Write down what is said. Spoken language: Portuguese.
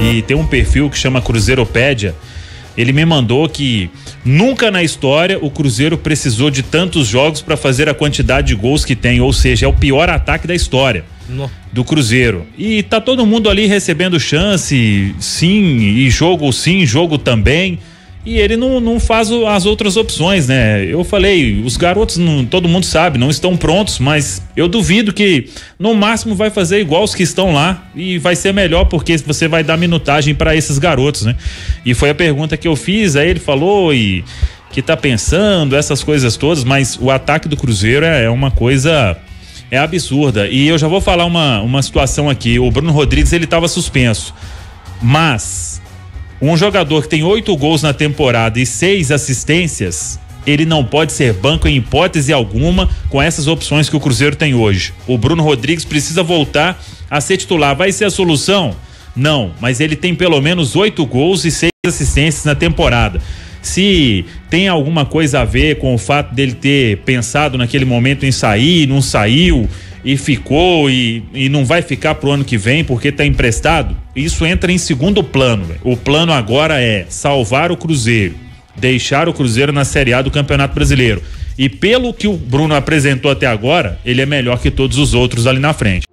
e tem um perfil que chama Cruzeiropédia. Ele me mandou que nunca na história o Cruzeiro precisou de tantos jogos para fazer a quantidade de gols que tem, ou seja, é o pior ataque da história do Cruzeiro. E tá todo mundo ali recebendo chance, sim, e jogo sim, jogo também. E ele não, não faz as outras opções, né? Eu falei, os garotos, não, todo mundo sabe, não estão prontos, mas eu duvido que no máximo vai fazer igual os que estão lá e vai ser melhor porque você vai dar minutagem para esses garotos, né? E foi a pergunta que eu fiz, aí ele falou e que tá pensando, essas coisas todas, mas o ataque do Cruzeiro é, é uma coisa é absurda. E eu já vou falar uma, uma situação aqui. O Bruno Rodrigues ele estava suspenso, mas um jogador que tem oito gols na temporada e seis assistências, ele não pode ser banco em hipótese alguma com essas opções que o Cruzeiro tem hoje. O Bruno Rodrigues precisa voltar a ser titular. Vai ser a solução? Não, mas ele tem pelo menos oito gols e seis assistências na temporada. Se tem alguma coisa a ver com o fato dele ter pensado naquele momento em sair, não saiu e ficou e, e não vai ficar pro ano que vem porque tá emprestado, isso entra em segundo plano. O plano agora é salvar o Cruzeiro, deixar o Cruzeiro na Série A do Campeonato Brasileiro. E pelo que o Bruno apresentou até agora, ele é melhor que todos os outros ali na frente.